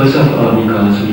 我想到了敏感的声